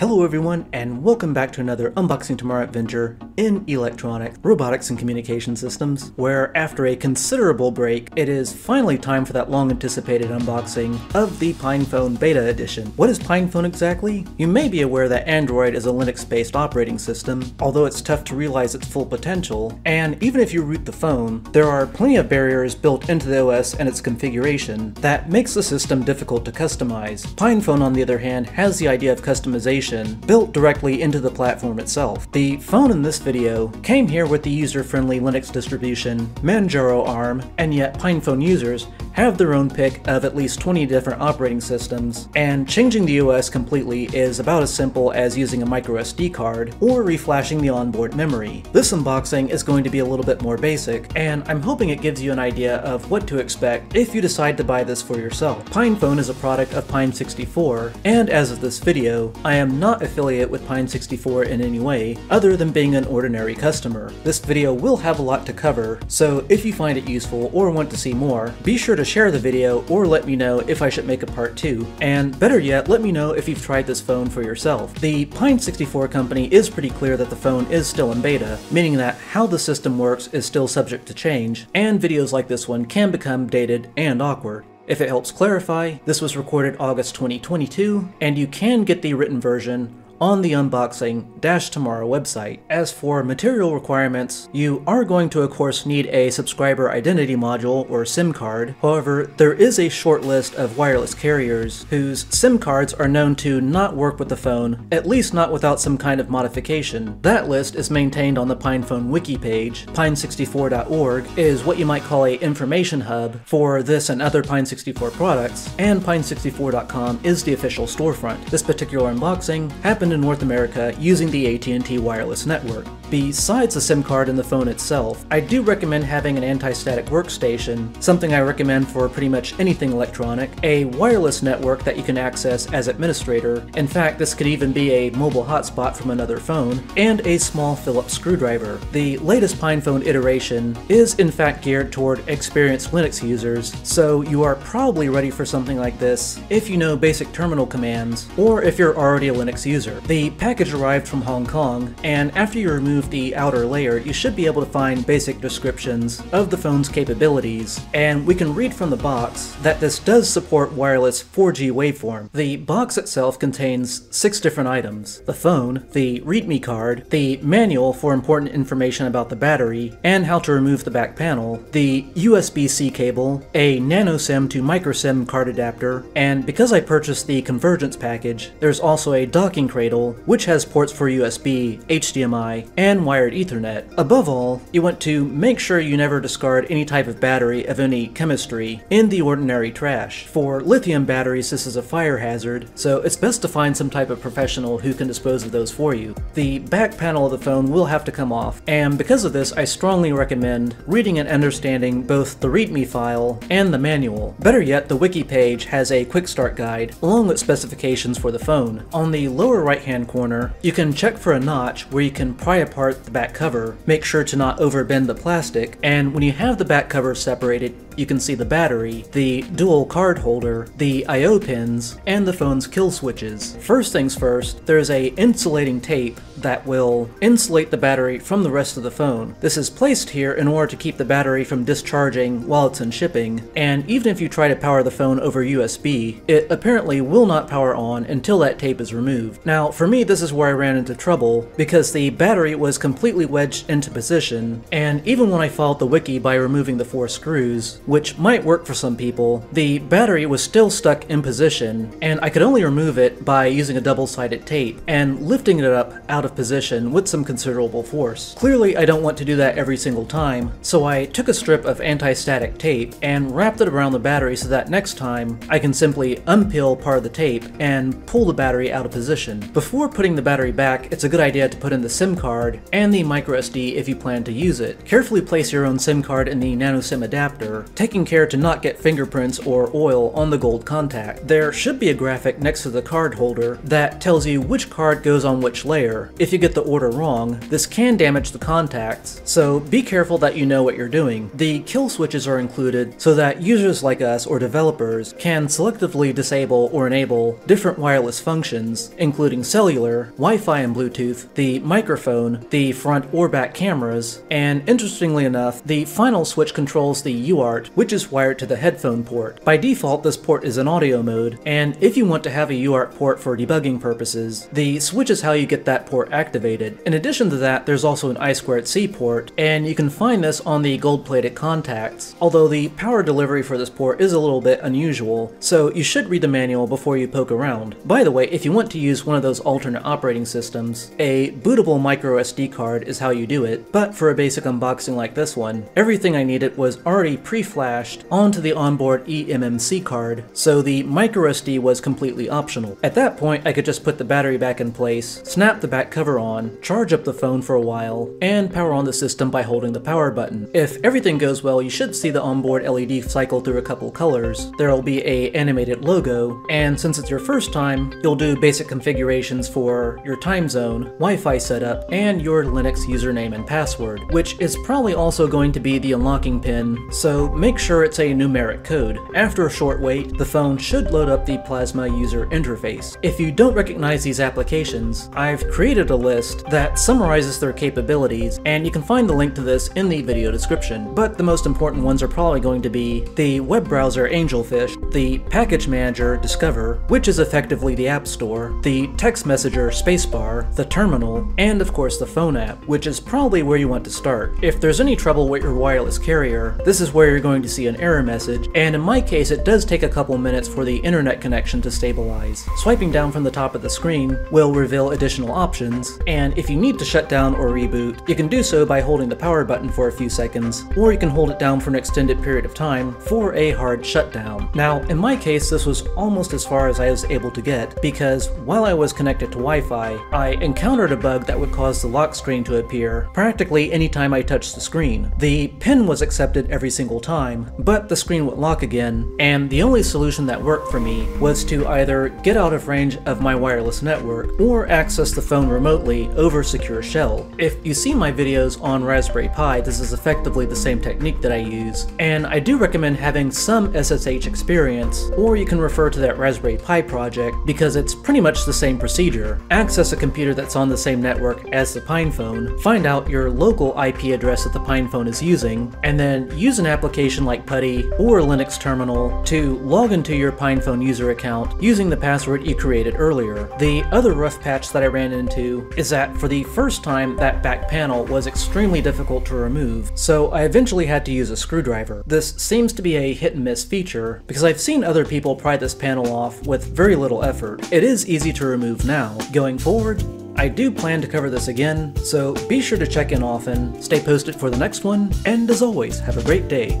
Hello everyone, and welcome back to another Unboxing Tomorrow adventure in electronics, robotics, and communication systems, where after a considerable break, it is finally time for that long-anticipated unboxing of the PinePhone Beta Edition. What is PinePhone exactly? You may be aware that Android is a Linux-based operating system, although it's tough to realize its full potential, and even if you root the phone, there are plenty of barriers built into the OS and its configuration that makes the system difficult to customize. PinePhone, on the other hand, has the idea of customization built directly into the platform itself. The phone in this video came here with the user-friendly Linux distribution Manjaro ARM, and yet PinePhone users have their own pick of at least 20 different operating systems, and changing the OS completely is about as simple as using a microSD card or reflashing the onboard memory. This unboxing is going to be a little bit more basic, and I'm hoping it gives you an idea of what to expect if you decide to buy this for yourself. PinePhone is a product of Pine64, and as of this video, I am not affiliate with Pine64 in any way, other than being an ordinary customer. This video will have a lot to cover, so if you find it useful or want to see more, be sure to share the video or let me know if I should make a part 2, and better yet, let me know if you've tried this phone for yourself. The Pine64 company is pretty clear that the phone is still in beta, meaning that how the system works is still subject to change, and videos like this one can become dated and awkward. If it helps clarify, this was recorded August 2022, and you can get the written version on the Unboxing Dash Tomorrow website. As for material requirements, you are going to of course need a subscriber identity module or SIM card. However, there is a short list of wireless carriers whose SIM cards are known to not work with the phone, at least not without some kind of modification. That list is maintained on the PinePhone wiki page. Pine64.org is what you might call a information hub for this and other Pine64 products, and Pine64.com is the official storefront. This particular unboxing happened in North America using the AT&T wireless network. Besides the SIM card in the phone itself, I do recommend having an anti-static workstation, something I recommend for pretty much anything electronic, a wireless network that you can access as administrator, in fact this could even be a mobile hotspot from another phone, and a small Phillips screwdriver. The latest PinePhone iteration is in fact geared toward experienced Linux users, so you are probably ready for something like this if you know basic terminal commands, or if you're already a Linux user. The package arrived from Hong Kong, and after you remove the outer layer, you should be able to find basic descriptions of the phone's capabilities, and we can read from the box that this does support wireless 4G waveform. The box itself contains six different items. The phone, the README card, the manual for important information about the battery, and how to remove the back panel, the USB-C cable, a nano SIM to micro SIM card adapter, and because I purchased the convergence package, there's also a docking cradle which has ports for USB, HDMI, and wired Ethernet. Above all, you want to make sure you never discard any type of battery of any chemistry in the ordinary trash. For lithium batteries, this is a fire hazard, so it's best to find some type of professional who can dispose of those for you. The back panel of the phone will have to come off, and because of this, I strongly recommend reading and understanding both the README file and the manual. Better yet, the wiki page has a quick start guide, along with specifications for the phone. On the lower right hand corner, you can check for a notch where you can pry apart the back cover, make sure to not overbend the plastic, and when you have the back cover separated, you can see the battery, the dual card holder, the I.O. pins, and the phone's kill switches. First things first, there's a insulating tape that will insulate the battery from the rest of the phone. This is placed here in order to keep the battery from discharging while it's in shipping, and even if you try to power the phone over USB, it apparently will not power on until that tape is removed. Now, for me, this is where I ran into trouble, because the battery was completely wedged into position, and even when I followed the wiki by removing the four screws, which might work for some people, the battery was still stuck in position, and I could only remove it by using a double-sided tape, and lifting it up out of position with some considerable force. Clearly I don't want to do that every single time, so I took a strip of anti-static tape and wrapped it around the battery so that next time I can simply unpeel part of the tape and pull the battery out of position. Before putting the battery back, it's a good idea to put in the SIM card and the microSD if you plan to use it. Carefully place your own SIM card in the nano SIM adapter taking care to not get fingerprints or oil on the gold contact. There should be a graphic next to the card holder that tells you which card goes on which layer. If you get the order wrong, this can damage the contacts, so be careful that you know what you're doing. The kill switches are included so that users like us or developers can selectively disable or enable different wireless functions, including cellular, Wi-Fi and Bluetooth, the microphone, the front or back cameras, and interestingly enough, the final switch controls the UART, which is wired to the headphone port. By default, this port is in audio mode, and if you want to have a UART port for debugging purposes, the switch is how you get that port activated. In addition to that, there's also an I2C port, and you can find this on the gold-plated contacts, although the power delivery for this port is a little bit unusual, so you should read the manual before you poke around. By the way, if you want to use one of those alternate operating systems, a bootable microSD card is how you do it, but for a basic unboxing like this one, everything I needed was already pre-flashed onto the onboard eMMC card, so the microSD was completely optional. At that point, I could just put the battery back in place, snap the back cover on, charge up the phone for a while, and power on the system by holding the power button. If everything goes well, you should see the onboard LED cycle through a couple colors. There'll be a animated logo, and since it's your first time, you'll do basic configurations for your time zone, Wi-Fi setup, and your Linux username and password, which is probably also going to be the unlocking pin, so make sure it's a numeric code. After a short wait, the phone should load up the Plasma user interface. If you don't recognize these applications, I've created a list that summarizes their capabilities, and you can find the link to this in the video description. But the most important ones are probably going to be the web browser Angelfish, the package manager Discover, which is effectively the App Store, the text messenger Spacebar, the terminal, and of course the phone app, which is probably where you want to start. If there's any trouble with your wireless carrier, this is where you're going to see an error message, and in my case it does take a couple minutes for the internet connection to stabilize. Swiping down from the top of the screen will reveal additional options, and if you need to shut down or reboot, you can do so by holding the power button for a few seconds, or you can hold it down for an extended period of time for a hard shutdown. Now, in my case, this was almost as far as I was able to get, because while I was connected to Wi-Fi, I encountered a bug that would cause the lock screen to appear practically anytime I touched the screen. The PIN was accepted every single time, but the screen would lock again, and the only solution that worked for me was to either get out of range of my wireless network or access the phone remotely over Secure Shell. If you see my videos on Raspberry Pi, this is effectively the same technique that I use, and I do recommend having some SSH experience, or you can refer to that Raspberry Pi project because it's pretty much the same procedure. Access a computer that's on the same network as the PinePhone, find out your local IP address that the PinePhone is using, and then use an application like PuTTY or Linux Terminal to log into your PinePhone user account using the password you created earlier. The other rough patch that I ran into is that for the first time that back panel was extremely difficult to remove, so I eventually had to use a screwdriver. This seems to be a hit and miss feature because I've seen other people pry this panel off with very little effort. It is easy to remove now. Going forward, I do plan to cover this again, so be sure to check in often, stay posted for the next one, and as always, have a great day.